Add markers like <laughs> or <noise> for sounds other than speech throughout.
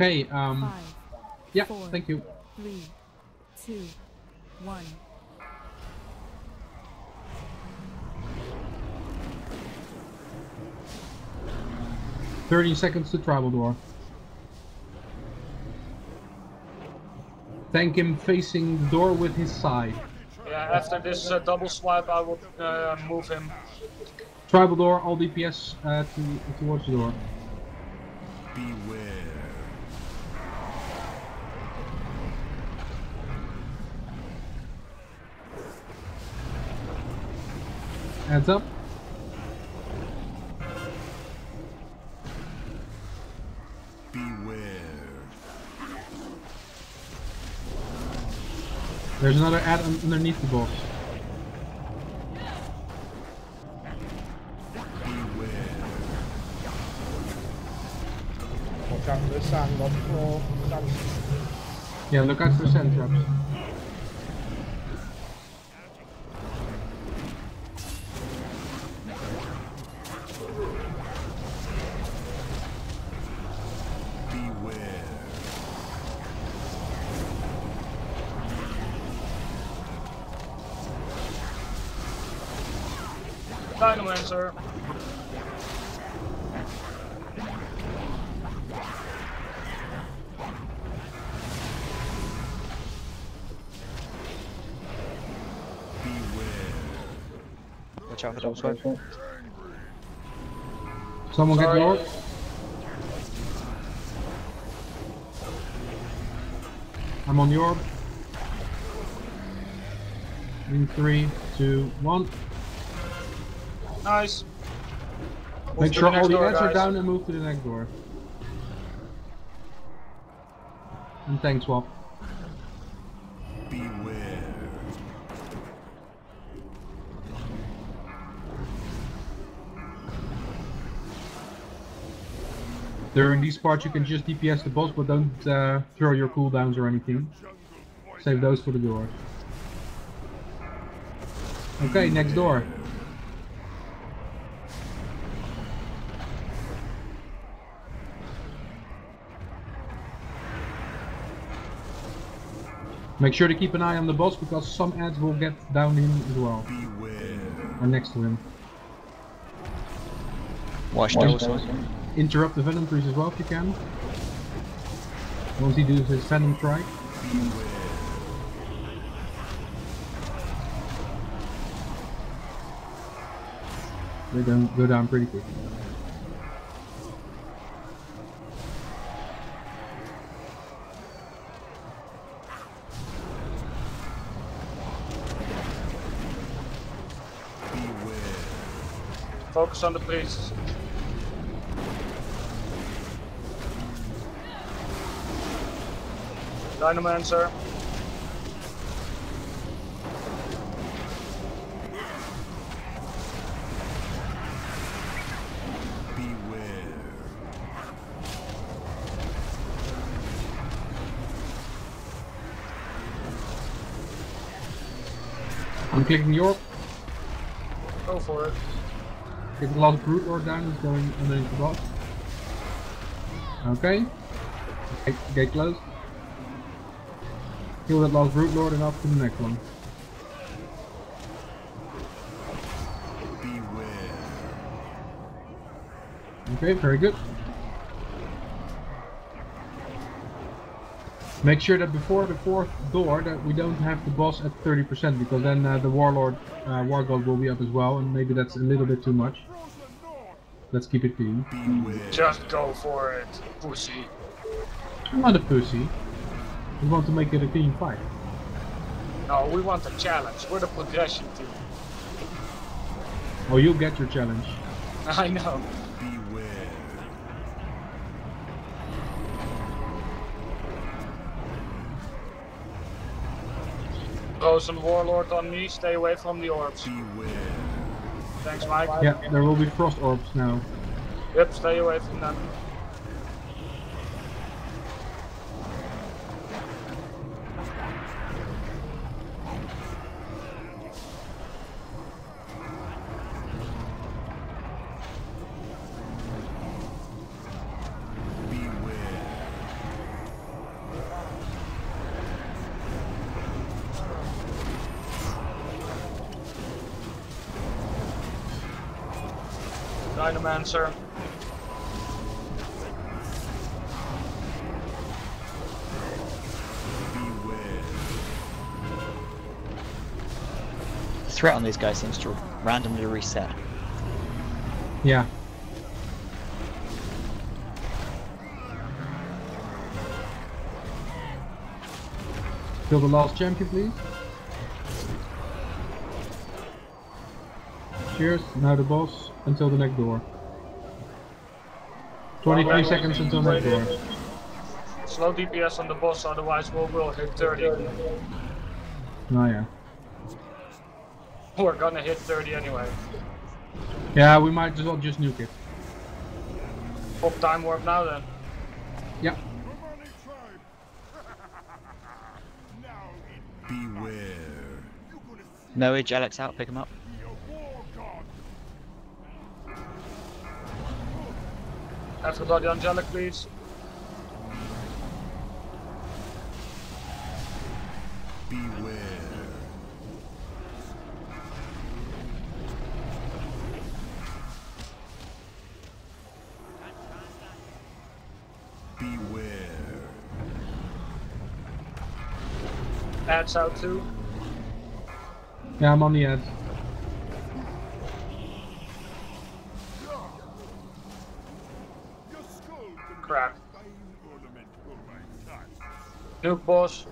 Okay, um, Five, yeah, four. thank you. three, two, one. Thirty seconds to tribal door. Thank him facing the door with his side. Yeah, after this uh, double swipe, I will uh, move him. Tribal door, all DPS uh, to, towards the door. Beware. Heads up. Beware. There's another ad underneath the boss. Beware. Watch out for the sand on the floor. Yeah, look out for sand traps. Dinomancer. Beware. Watch out for double swipe. Someone get Sorry. Lord. I'm on the orb. In three, two, one. Nice. Move Make sure all the ads are down and move to the next door. And tank swap. Beware. During these parts you can just DPS the boss but don't uh, throw your cooldowns or anything. Save those for the door. Okay, next door. Make sure to keep an eye on the boss because some ads will get down him as well. Beware. Or next to him. Watch double swipe. Interrupt the Venom Priest as well if you can. Once he does his Venom Strike. They don't go down pretty quickly. Focus on the priests. Dinomancer. Beware. I'm clicking York. Go for it. Get the last Bloodlord down, he's going underneath the box. Okay. Gate, gate closed. Kill that last Bloodlord and off to the next one. Beware. Okay, very good. Make sure that before the fourth door that we don't have the boss at 30% because then uh, the Warlord, uh, War God will be up as well and maybe that's a little bit too much. Let's keep it clean. Just go for it, pussy. I'm not a pussy. We want to make it a clean fight. No, we want a challenge. We're the progression team. Oh, you'll get your challenge. <laughs> I know. Beware. Oh, Frozen Warlord on me. Stay away from the orbs. Beware. Thanks, Mike. Yeah, there will be frost orbs now. Yep, stay away from them. Beware. Dinomancer. Beware. The threat on these guys seems to randomly reset. Yeah. Kill the last champion, please. Cheers. Now the boss until the next door. 23 seconds until next door. Slow DPS on the boss, otherwise we will hit 30. Oh yeah. We're gonna hit 30 anyway. Yeah, we might as well just nuke it. Pop time warp now then. Yeah. <laughs> Beware. No edge, Alex out, pick him up. Everybody angelic please. Beware. Beware. Adds out too. Yeah, I'm on the edge. Nuke boss.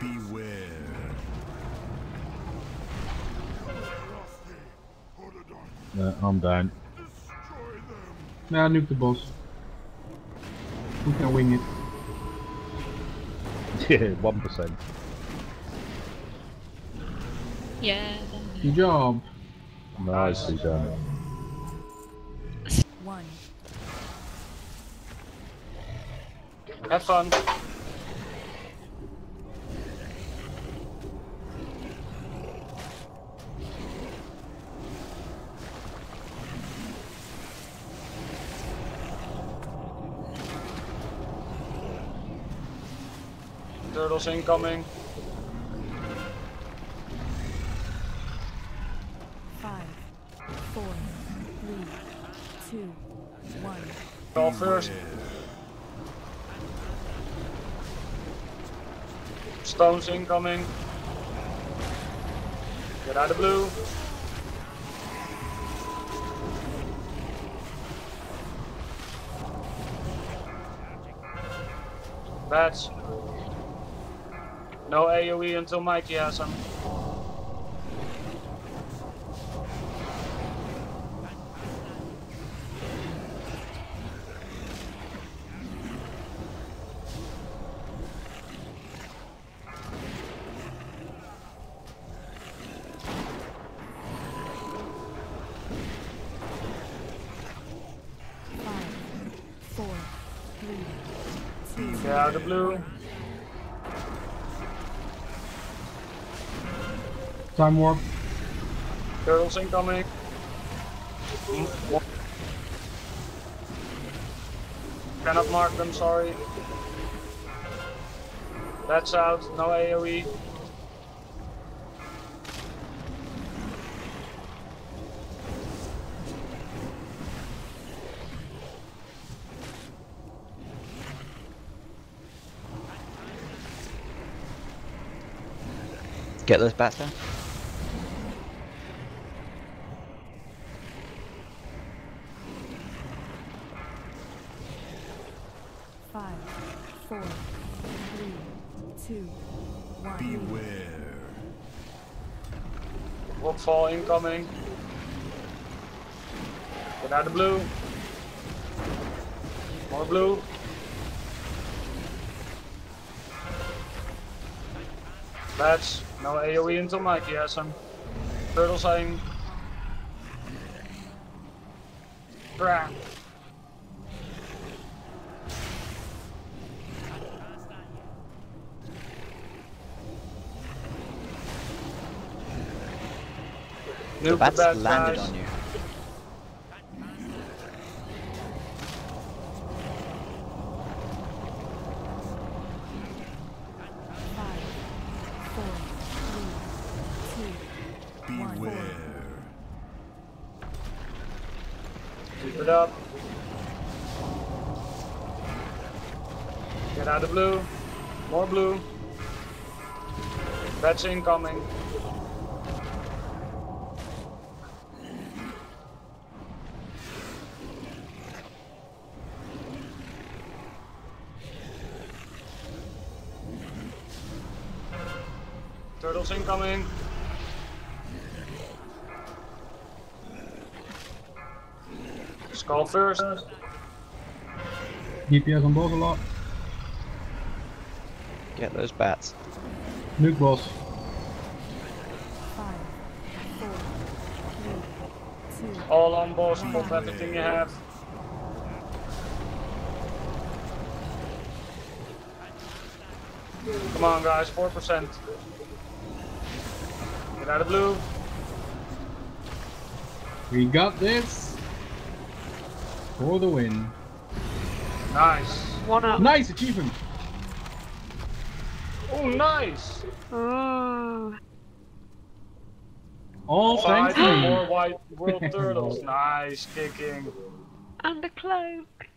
Beware. Uh, I'm down. Yeah, nuke the boss. We can wing it. <laughs> Yeah, one percent. Yeah. Good job. Nicely done. One. Have fun. Turtles incoming. Five. Four. Three. Two. First. Stones incoming. Get out of blue. Bats. No AoE until Mikey has them. Five. Four. Three. Two. Get out of blue. Time warp. Turtles incoming. Cannot mark them, sorry. That's out, no. AoE. Get those bats down. Five. Four. Three. Two. Beware. Rockfall incoming. Get out of blue. More blue. Bats, no AoE until Mikey has them. Turtles aim. Crap. The bats landed guys. on you. Five. Four. Three. Two. One. Beware. It up. Get out of blue. More blue. Red's incoming. Turtles incoming. Skull first. DPS on both a lot. Get those bats. Nuke boss. Five, four, three, two, All on boss, pop everything you have. Come on guys, 4%. Get out of blue. We got this. For the win. Nice. One up. Nice achievement. Oh, nice. Oh. All Five thanks to more white world <laughs> turtles. Nice kicking. And a cloak.